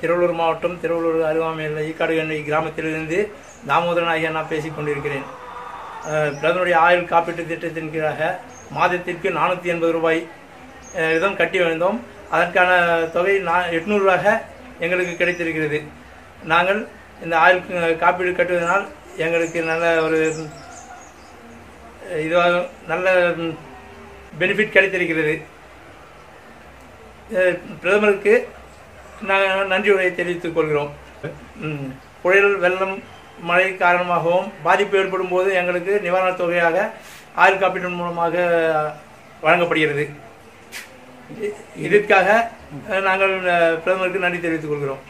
திருவள்ளூர் மாவட்டம் திருவள்ளூர் அருகாமையில் ஈக்காடு கிராமத்திலிருந்து தாமோதரன் ஐயா நான் பேசிக் கொண்டிருக்கிறேன். பிரதமருடைய ஆயுள் காப்பீட்டு திட்டத்தின் கீழாக மாதத்திற்கு நானூற்றி எண்பது ரூபாய் விதம் கட்டி வந்தோம். அதற்கான தொகை நான் எட்நூறுவாக எங்களுக்கு கிடைத்திருக்கிறது. நாங்கள் இந்த ஆயுள் காப்பீடு கட்டுவதனால் எங்களுக்கு நல்ல ஒரு இதுவாக நல்ல பெனிஃபிட் கிடைத்திருக்கிறது. பிரதமருக்கு நாங்கள் நன்றியுரை தெரிவித்துக் கொள்கிறோம். புயல் வெள்ளம் மழை காரணமாகவும் பாதிப்பு ஏற்படும் போது எங்களுக்கு நிவாரணத் தொகையாக ஆயுள் காப்பீட்டின் மூலமாக வழங்கப்படுகிறது. இதற்காக நாங்கள் பிரதமருக்கு நன்றி தெரிவித்துக் கொள்கிறோம்.